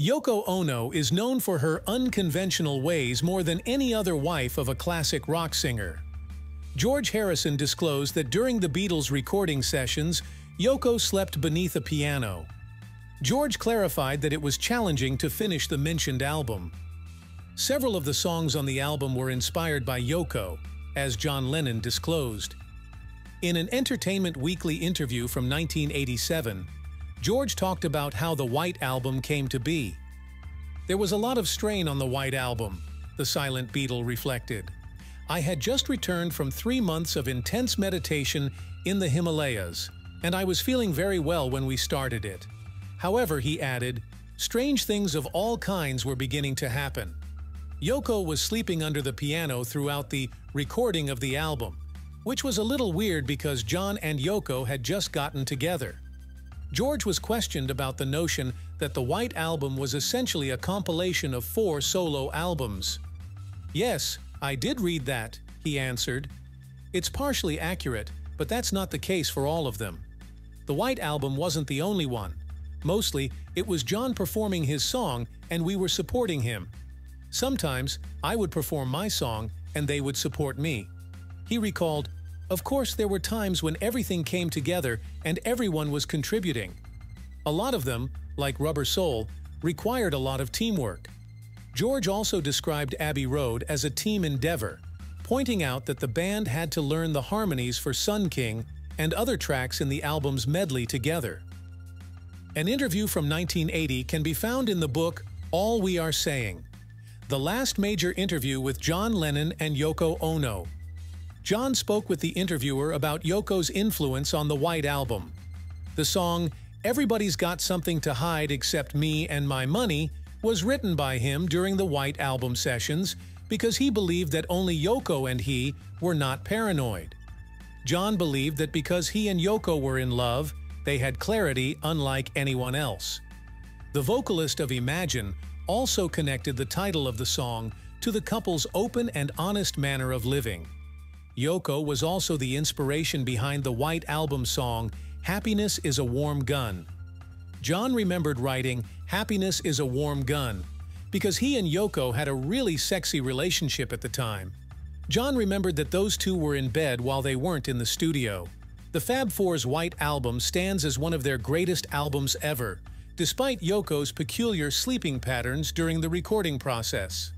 Yoko Ono is known for her unconventional ways more than any other wife of a classic rock singer. George Harrison disclosed that during the Beatles' recording sessions, Yoko slept beneath a piano. George clarified that it was challenging to finish the mentioned album. Several of the songs on the album were inspired by Yoko, as John Lennon disclosed. In an Entertainment Weekly interview from 1987, George talked about how the White Album came to be. There was a lot of strain on the White Album, the Silent Beatle reflected. I had just returned from three months of intense meditation in the Himalayas, and I was feeling very well when we started it. However, he added, strange things of all kinds were beginning to happen. Yoko was sleeping under the piano throughout the recording of the album, which was a little weird because John and Yoko had just gotten together. George was questioned about the notion that the White Album was essentially a compilation of four solo albums. Yes, I did read that, he answered. It's partially accurate, but that's not the case for all of them. The White Album wasn't the only one. Mostly, it was John performing his song and we were supporting him. Sometimes, I would perform my song and they would support me. He recalled, of course, there were times when everything came together and everyone was contributing. A lot of them, like Rubber Soul, required a lot of teamwork. George also described Abbey Road as a team endeavor, pointing out that the band had to learn the harmonies for Sun King and other tracks in the album's medley together. An interview from 1980 can be found in the book All We Are Saying, the last major interview with John Lennon and Yoko Ono, John spoke with the interviewer about Yoko's influence on the White Album. The song Everybody's Got Something to Hide Except Me and My Money was written by him during the White Album sessions because he believed that only Yoko and he were not paranoid. John believed that because he and Yoko were in love, they had clarity unlike anyone else. The vocalist of Imagine also connected the title of the song to the couple's open and honest manner of living. Yoko was also the inspiration behind the White Album song Happiness is a Warm Gun. John remembered writing Happiness is a Warm Gun because he and Yoko had a really sexy relationship at the time. John remembered that those two were in bed while they weren't in the studio. The Fab Four's White Album stands as one of their greatest albums ever, despite Yoko's peculiar sleeping patterns during the recording process.